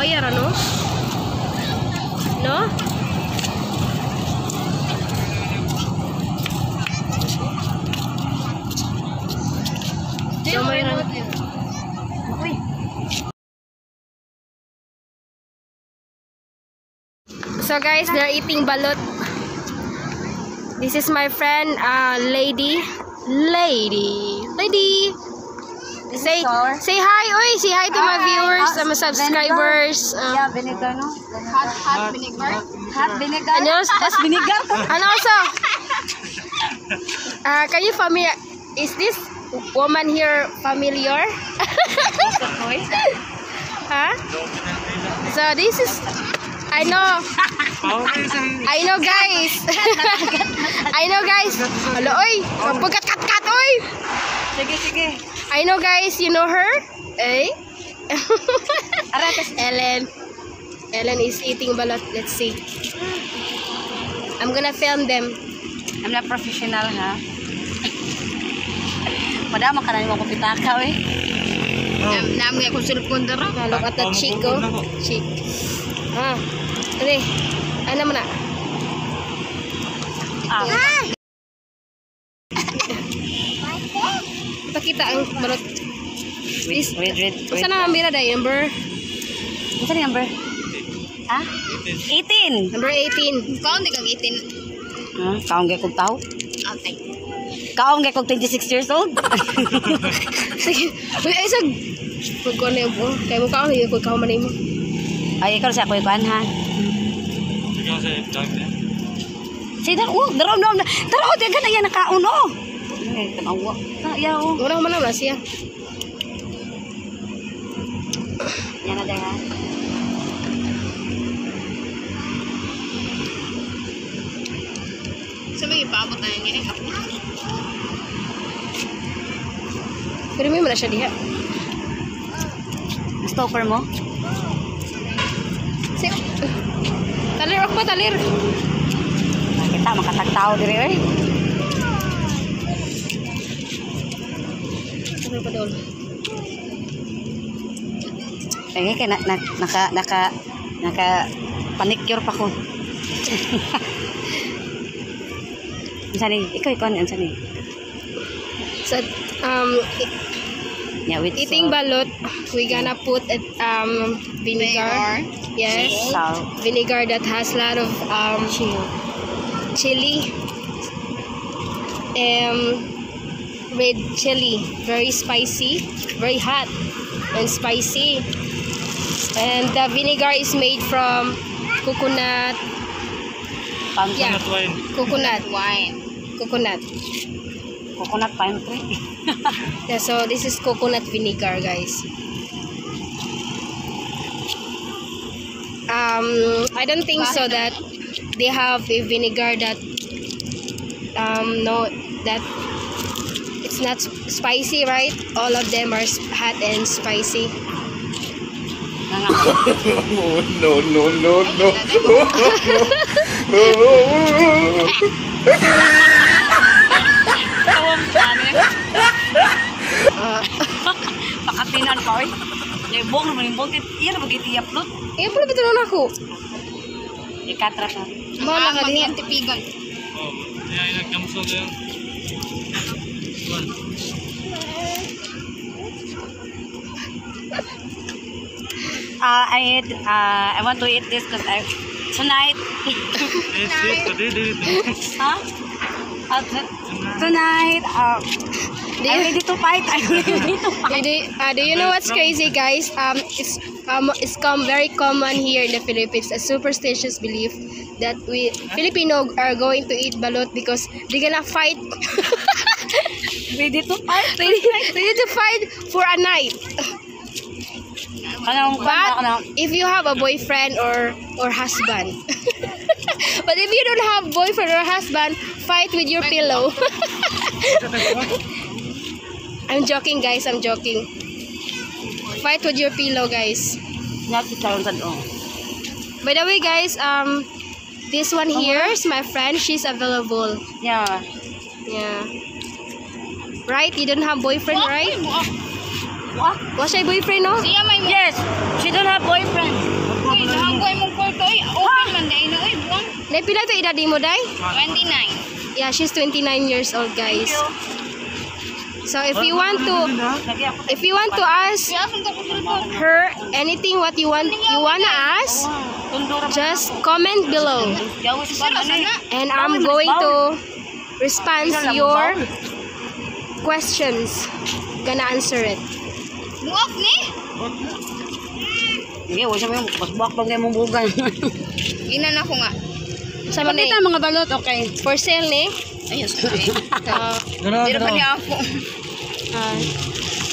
lawyer, ano? No? So guys, they're eating balot. This is my friend, uh, lady. Lady. Lady. Say say hi, oy, say hi to my viewers, Ah, uh, my subscribers. Uh, Yeah, vinegar, no? Hot, hot vinegar? Hot vinegar? And also, Hot vinegar? and also, uh, can you familiar? Is this woman here familiar? huh? So this is, I know, I know guys. I know guys. Hello, oy. Pagkat kat kat, oy. Sige, sige. I know guys, you know her? Eh? Ellen. Ellen is eating balot. Let's see. I'm gonna film them. I'm not professional, ha? Madama ka na yung mga pitaka, eh. Namin ako sulpon dara. Ah, look at the cheek, oh. Cheek. Ah. Ano Ano mo na? Ah. Pakita ang balot. Wait, wait, wait. wait. Saan ang mira dahil? Number? Ano yung number? Ha? 18. Number 18. Kaon di kang 18. Ha? Kaon gay kong tao? Okay. Kaon gay kong 26 years old? Sige. Uy, ay sag. Pag ko na yung buo. Kaya mo ka ako, hindi ko ka manay mo. Ay, ikaw sa ako ikuan ha? Sige, daro, oh, daro, daro, daro, daro, di ka na yan nakaon, oh. Ay, tanawa. Yeah, oh. Wala ko man na siya. Yan na dahil, ha? Sa may ipaabot na yung ganyan kapit. Pero may mo na siya diha. Stopper mo? Sige. Talir ako pa, talir. Kita, makatagtao diri, eh. Ano pa doon? Ay, kaya na, na, naka, naka, naka, panicure pa ko. Saan ni? Ikaw, ikaw, saan ni? So, um, Yeah, with eating salt, balot, we gonna put it, um, vinegar. Yes. salt, Vinegar that has a lot of um, chili. Um, red chili. Very spicy. Very hot and spicy. And the vinegar is made from coconut. pumpkin, Yeah. Coconut. wine, Coconut. coconut pine tree. Yeah, so this is coconut vinegar, guys. Um, I don't think so that they have a vinegar that um no that it's not sp- spicy, right? All of them are hot and spicy. Oh, no, no, no, no. Pakatinan pa, oy. Yung buong naman yung buong. Iyan na mag-iti upload. eh, pala ito ako? Ikatra ka. Bahala ka diha. tipigan. Uh, I eat, uh, I want to eat this because I, tonight, huh? Uh, tonight, uh, I'm ready to fight. I'm ready to fight. Do, uh, do you know what's crazy, guys? Um, it's um, it's come very common here in the Philippines. A superstitious belief that we Filipino are going to eat balot because they're gonna fight. Ready to fight. they, they need to fight for a night. But if you have a boyfriend or or husband, but if you don't have boyfriend or husband, fight with your pillow. I'm joking, guys. I'm joking. Fight with your pillow, guys. Nyaki karon sa doon. By the way, guys, um, this one here is my friend. She's available. Yeah. Yeah. Right? You don't have boyfriend, right? What? What's your boyfriend, no? Siya may Yes. She don't have boyfriend. Uy, nahagoy mong kwarto. Uy, open man day na. Uy, buwan. Nay, pila to edad mo, day? 29. Yeah, she's 29 years old, guys. So if you want to if you want to ask her anything what you want you wanna ask, just comment below and I'm going to respond your questions. Gonna answer it. Buak ni. Sige, wala siya mo. Pasbak pang mong bugan. Inan ako nga. Sa Pakita mga balot, okay. For sale ni. Ayos ko eh. Uh, Dito pa niya ako.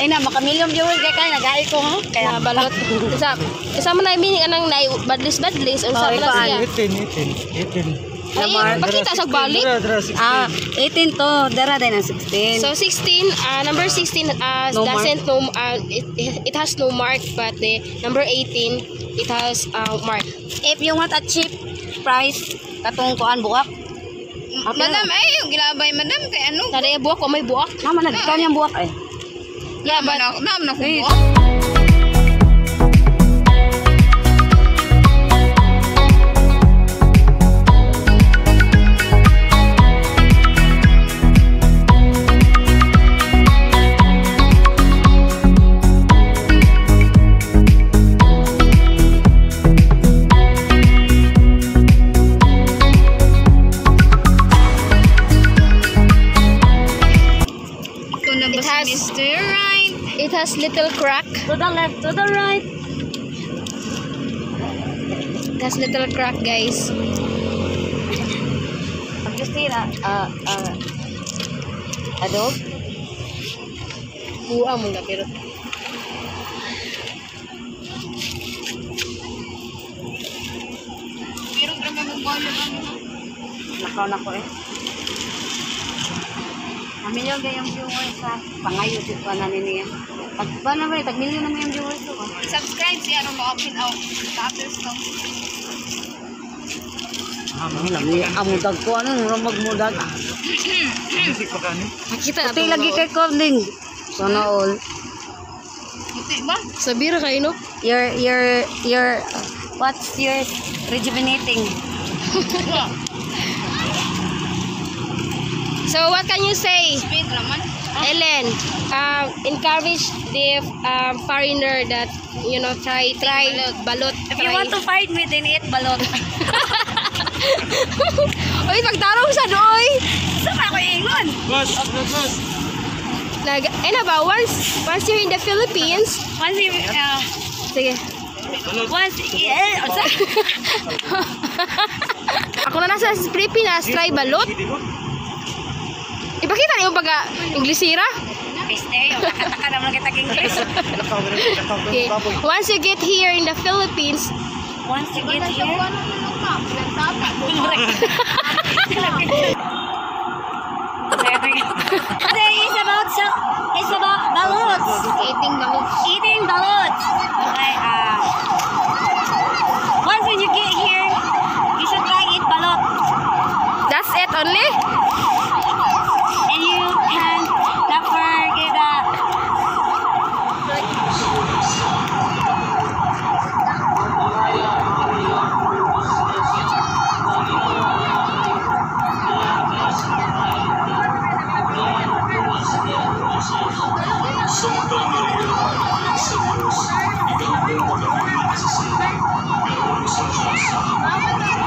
Eh na, makamilyon viewers kaya kaya nag-ai ko, ha? kaya balot. Isa isa man na ibini anang nai badlis badlis unsa Oh, ikaw, siya. Itin, itin, itin. Ay, pakita sa balik. Dara, dara, 16. ah, 18 to, dara din ang 16. So 16, uh, number 16 uh, No mark? doesn't no uh, it, it has no mark but the number 18 it has uh, mark. if you want a cheap price, katong kuan buwak, Madam, ay, yung gilabay, madam, kay ano? Tara buwak o may buwak. naman na, ikaw niyang buwak eh. Yeah, Naman naman ako Eh, buwak. Ito has little crack. To the left, to the right. It has little crack, guys. Pag you see na, ah, ah, adog, Buwa mo na pero Pero grabe yung ano? nakaw na ko eh. Kayo yung viewers sa pangayo kuan na niya. Pag ba naman, tag milyon naman yung viewers ko. ah. Subscribe siya nung ma-open out. Tapos to. Ang lami, amudag ko, ano, murang magmudag. Isip pa kani. na Pati lagi kay Kovling. Sana all. Buti ba? Sabira kayo no? Your, your, your, what's your rejuvenating? So what can you say? Speed naman. Ellen, um, encourage the um, foreigner that you know try try balot. If you want to fight me, then eat balot. Oy, pagtarong sa doy. Saan ako ingon? Boss, boss. Nag eh na ba once once you're in the Philippines, Once you, uh, sige. once, eh, sa, Ako na nasa Pilipinas, try balot. Ipakita niyo baga Inglesira. Yung nakataka naman kita English. Okay. Once you get here in the Philippines, Once you get here, Kasi it's about so, it's about balots. Eating balot. Eating balots. Okay, uh, once when you get here, you should try eat balot. that's it only. Thank you.